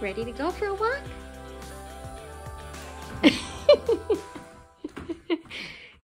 Ready to go for a walk?